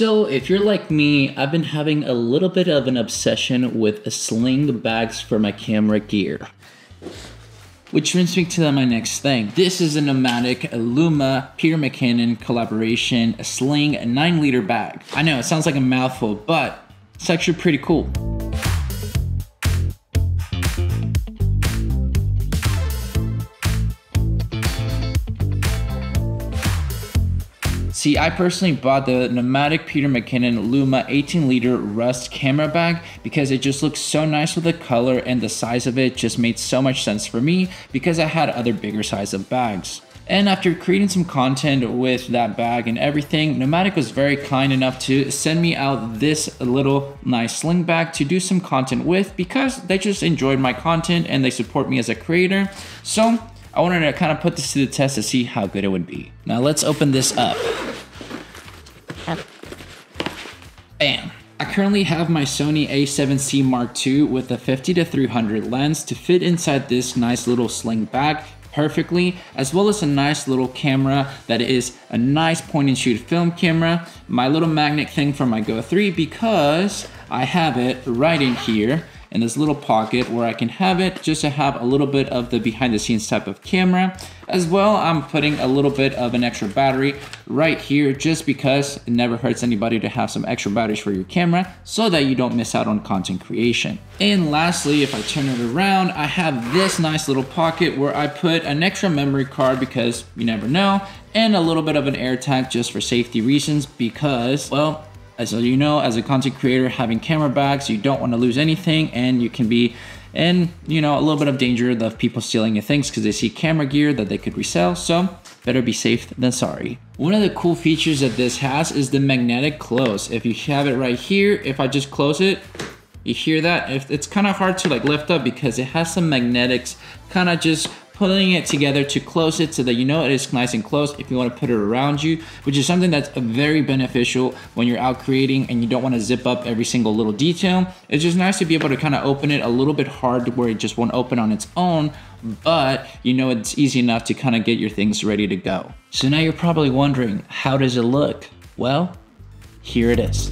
So, if you're like me, I've been having a little bit of an obsession with sling bags for my camera gear. Which brings me to my next thing. This is a Nomatic Luma Peter McKinnon collaboration sling 9 liter bag. I know it sounds like a mouthful, but it's actually pretty cool. See, I personally bought the Nomatic Peter McKinnon Luma 18 liter rust camera bag because it just looks so nice with the color and the size of it just made so much sense for me because I had other bigger size of bags. And after creating some content with that bag and everything, Nomatic was very kind enough to send me out this little nice sling bag to do some content with because they just enjoyed my content and they support me as a creator. So I wanted to kind of put this to the test to see how good it would be. Now let's open this up. Bam. I currently have my Sony a7C Mark II with a 50 to 300 lens to fit inside this nice little sling bag perfectly as well as a nice little camera that is a nice point and shoot film camera my little magnet thing for my go 3 because I have it right in here in this little pocket where I can have it just to have a little bit of the behind the scenes type of camera. As well, I'm putting a little bit of an extra battery right here just because it never hurts anybody to have some extra batteries for your camera so that you don't miss out on content creation. And lastly, if I turn it around, I have this nice little pocket where I put an extra memory card because you never know and a little bit of an air tag just for safety reasons because, well, as you know, as a content creator, having camera bags, you don't want to lose anything and you can be in, you know, a little bit of danger of people stealing your things because they see camera gear that they could resell. So better be safe than sorry. One of the cool features that this has is the magnetic close. If you have it right here, if I just close it, you hear that? If it's kind of hard to like lift up because it has some magnetics kind of just putting it together to close it so that you know it is nice and close if you want to put it around you, which is something that's very beneficial when you're out creating and you don't want to zip up every single little detail. It's just nice to be able to kind of open it a little bit hard to where it just won't open on its own, but you know it's easy enough to kind of get your things ready to go. So now you're probably wondering, how does it look? Well, here it is.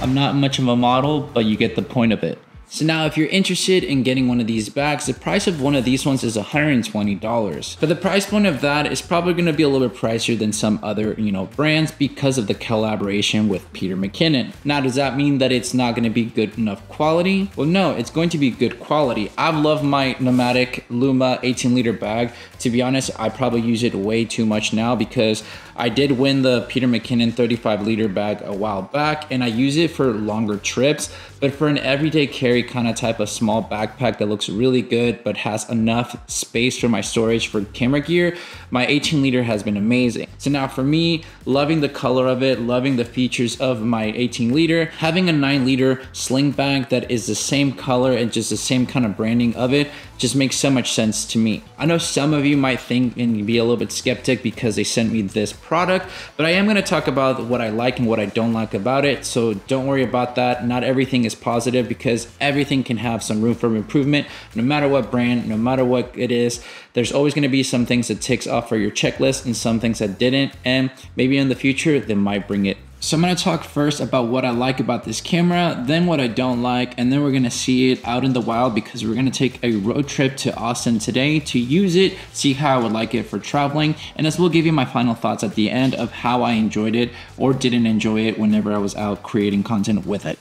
I'm not much of a model, but you get the point of it. So now if you're interested in getting one of these bags, the price of one of these ones is $120. But the price point of that is probably gonna be a little bit pricier than some other, you know, brands because of the collaboration with Peter McKinnon. Now, does that mean that it's not gonna be good enough quality? Well, no, it's going to be good quality. I've loved my Nomatic Luma 18 liter bag. To be honest, I probably use it way too much now because I did win the Peter McKinnon 35 liter bag a while back and I use it for longer trips, but for an everyday carry kind of type of small backpack that looks really good but has enough space for my storage for camera gear, my 18 liter has been amazing. So now for me, loving the color of it, loving the features of my 18 liter, having a 9 liter sling bag that is the same color and just the same kind of branding of it just makes so much sense to me. I know some of you might think and be a little bit skeptic because they sent me this product, but I am gonna talk about what I like and what I don't like about it. So don't worry about that. Not everything is positive because everything can have some room for improvement. No matter what brand, no matter what it is, there's always gonna be some things that ticks off for your checklist and some things that didn't. And maybe in the future, they might bring it so I'm gonna talk first about what I like about this camera, then what I don't like, and then we're gonna see it out in the wild because we're gonna take a road trip to Austin today to use it, see how I would like it for traveling, and as well give you my final thoughts at the end of how I enjoyed it or didn't enjoy it whenever I was out creating content with it.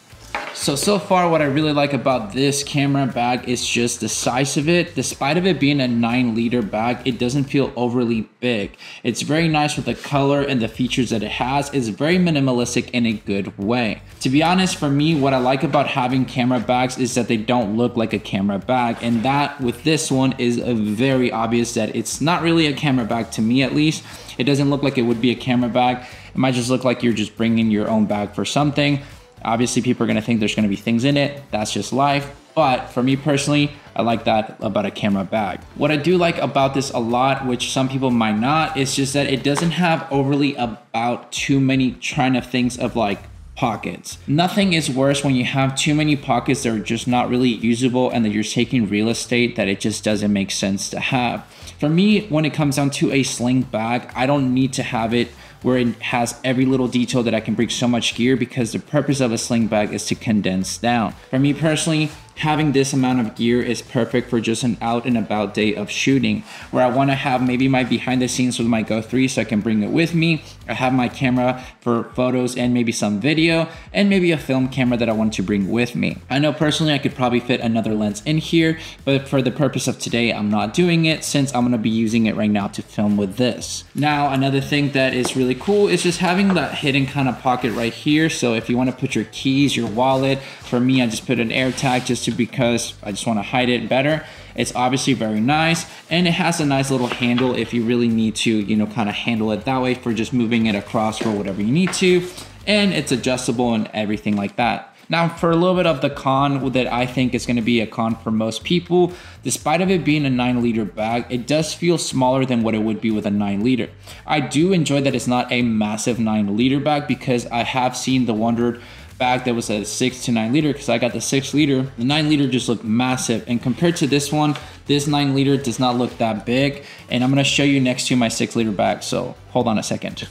So, so far what I really like about this camera bag is just the size of it. Despite of it being a 9 liter bag, it doesn't feel overly big. It's very nice with the color and the features that it has. It's very minimalistic in a good way. To be honest, for me, what I like about having camera bags is that they don't look like a camera bag. And that with this one is very obvious that it's not really a camera bag to me at least. It doesn't look like it would be a camera bag. It might just look like you're just bringing your own bag for something Obviously, people are going to think there's going to be things in it. That's just life. But for me personally, I like that about a camera bag. What I do like about this a lot, which some people might not, is just that it doesn't have overly about too many of things of like pockets. Nothing is worse when you have too many pockets that are just not really usable and that you're taking real estate that it just doesn't make sense to have. For me, when it comes down to a sling bag, I don't need to have it where it has every little detail that I can bring so much gear because the purpose of a sling bag is to condense down. For me personally, having this amount of gear is perfect for just an out and about day of shooting where I want to have maybe my behind the scenes with my Go 3 so I can bring it with me. I have my camera for photos and maybe some video and maybe a film camera that I want to bring with me. I know personally I could probably fit another lens in here, but for the purpose of today, I'm not doing it since I'm going to be using it right now to film with this. Now, another thing that is really cool is just having that hidden kind of pocket right here. So if you want to put your keys, your wallet, for me, I just put an AirTag just to because I just want to hide it better. It's obviously very nice and it has a nice little handle if you really need to, you know, kind of handle it that way for just moving it across for whatever you need to. And it's adjustable and everything like that. Now, for a little bit of the con that I think is going to be a con for most people, despite of it being a 9 liter bag, it does feel smaller than what it would be with a 9 liter. I do enjoy that it's not a massive 9 liter bag because I have seen the Wonder bag that was a six to nine liter because I got the six liter. The nine liter just looked massive. And compared to this one, this nine liter does not look that big. And I'm gonna show you next to my six liter bag. So hold on a second.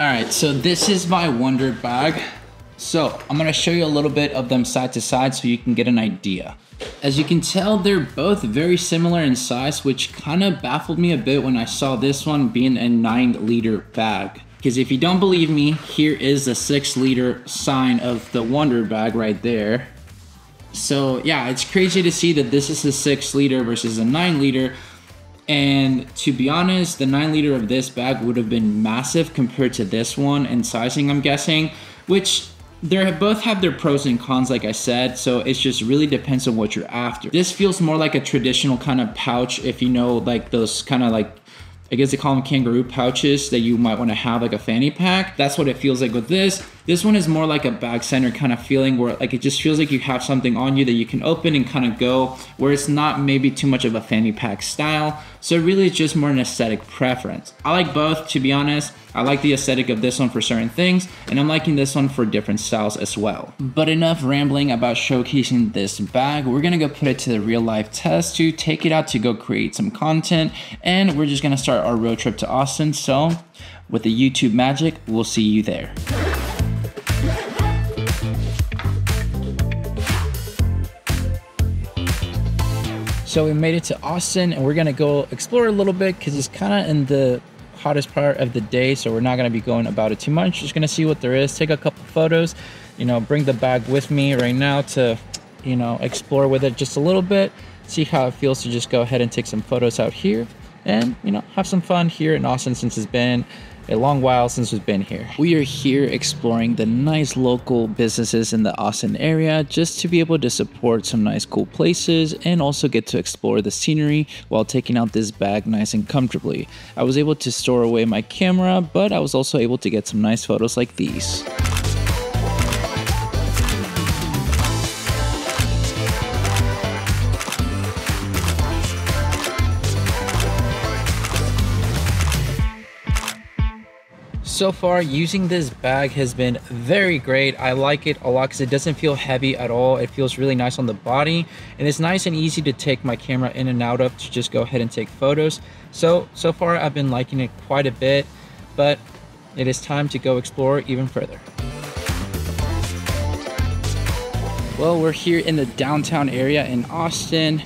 All right, so this is my Wonder bag. So I'm gonna show you a little bit of them side to side so you can get an idea. As you can tell, they're both very similar in size, which kind of baffled me a bit when I saw this one being a nine liter bag. Because if you don't believe me, here is the six liter sign of the Wonder bag right there. So yeah, it's crazy to see that this is a six liter versus a nine liter. And to be honest, the nine liter of this bag would have been massive compared to this one in sizing, I'm guessing, which they both have their pros and cons, like I said, so it just really depends on what you're after. This feels more like a traditional kind of pouch, if you know, like those kind of like I guess they call them kangaroo pouches that you might want to have like a fanny pack. That's what it feels like with this. This one is more like a bag center kind of feeling where like it just feels like you have something on you that you can open and kind of go where it's not maybe too much of a fanny pack style. So really it's just more an aesthetic preference. I like both to be honest. I like the aesthetic of this one for certain things and I'm liking this one for different styles as well. But enough rambling about showcasing this bag. We're gonna go put it to the real life test to take it out to go create some content and we're just gonna start our road trip to Austin. So with the YouTube magic, we'll see you there. So we made it to Austin and we're gonna go explore a little bit because it's kind of in the hottest part of the day. So we're not gonna be going about it too much. Just gonna see what there is, take a couple photos, you know, bring the bag with me right now to, you know, explore with it just a little bit, see how it feels to just go ahead and take some photos out here and, you know, have some fun here in Austin since it's been a long while since we've been here. We are here exploring the nice local businesses in the Austin area just to be able to support some nice cool places and also get to explore the scenery while taking out this bag nice and comfortably. I was able to store away my camera, but I was also able to get some nice photos like these. So far using this bag has been very great. I like it a lot because it doesn't feel heavy at all. It feels really nice on the body and it's nice and easy to take my camera in and out of to just go ahead and take photos. So so far i've been liking it quite a bit but it is time to go explore even further. Well we're here in the downtown area in austin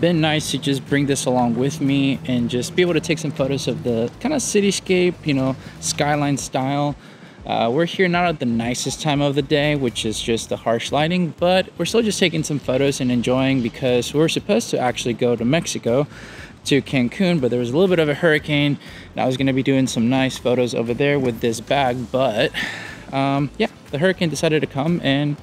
been nice to just bring this along with me and just be able to take some photos of the kind of cityscape, you know, skyline style. Uh, we're here not at the nicest time of the day, which is just the harsh lighting, but we're still just taking some photos and enjoying because we're supposed to actually go to Mexico to Cancun, but there was a little bit of a hurricane. And I was gonna be doing some nice photos over there with this bag, but um, yeah, the hurricane decided to come and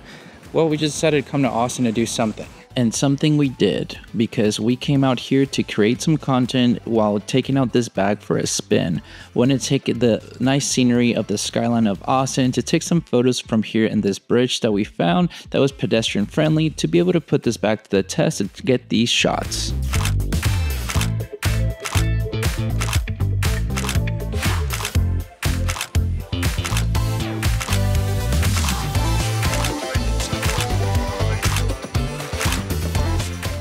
well, we just decided to come to Austin to do something. And something we did because we came out here to create some content while taking out this bag for a spin. Wanted to take the nice scenery of the skyline of Austin to take some photos from here in this bridge that we found that was pedestrian friendly to be able to put this back to the test and get these shots.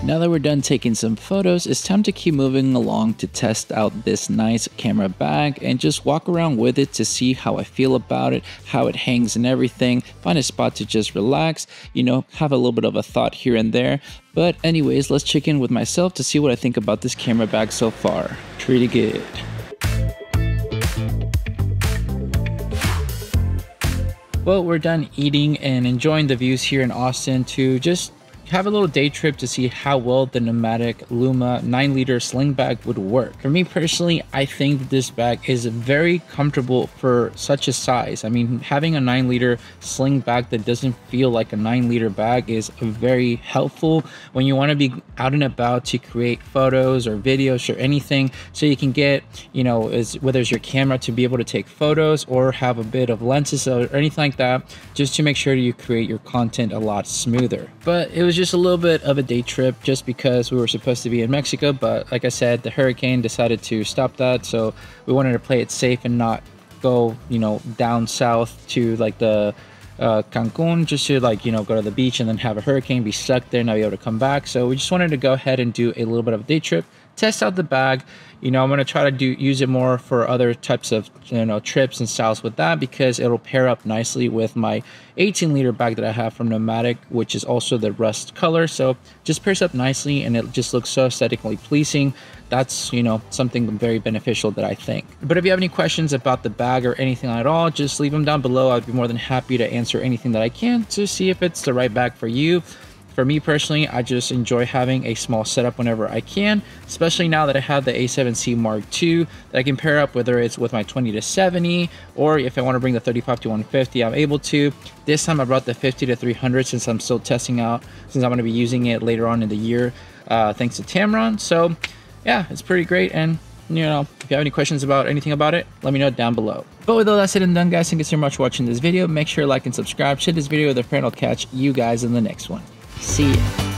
Now that we're done taking some photos, it's time to keep moving along to test out this nice camera bag and just walk around with it to see how I feel about it, how it hangs and everything, find a spot to just relax, you know, have a little bit of a thought here and there. But anyways, let's check in with myself to see what I think about this camera bag so far. Pretty good. Well, we're done eating and enjoying the views here in Austin to just have a little day trip to see how well the Nomatic Luma 9 liter sling bag would work. For me personally, I think this bag is very comfortable for such a size. I mean, having a 9 liter sling bag that doesn't feel like a 9 liter bag is very helpful when you want to be out and about to create photos or videos or anything so you can get, you know, is whether it's your camera to be able to take photos or have a bit of lenses or anything like that just to make sure you create your content a lot smoother. But it was was just a little bit of a day trip just because we were supposed to be in Mexico, but like I said, the hurricane decided to stop that, so we wanted to play it safe and not go, you know, down south to like the uh, Cancun just to like, you know, go to the beach and then have a hurricane, be stuck there, not be able to come back. So we just wanted to go ahead and do a little bit of a day trip test out the bag. You know, I'm to try to do use it more for other types of, you know, trips and styles with that because it'll pair up nicely with my 18 liter bag that I have from Nomatic, which is also the rust color. So just pairs up nicely and it just looks so aesthetically pleasing. That's, you know, something very beneficial that I think. But if you have any questions about the bag or anything at all, just leave them down below. I'd be more than happy to answer anything that I can to see if it's the right bag for you. For me personally, I just enjoy having a small setup whenever I can, especially now that I have the A7C Mark II that I can pair up whether it's with my 20 to 70 or if I want to bring the 35 to 150, I'm able to. This time I brought the 50 to 300 since I'm still testing out, since I'm going to be using it later on in the year, uh, thanks to Tamron. So yeah, it's pretty great and you know, if you have any questions about anything about it, let me know down below. But with all that said and done, guys, thank you so much for watching this video. Make sure to like and subscribe. Share this video with a friend. I'll catch you guys in the next one. See ya.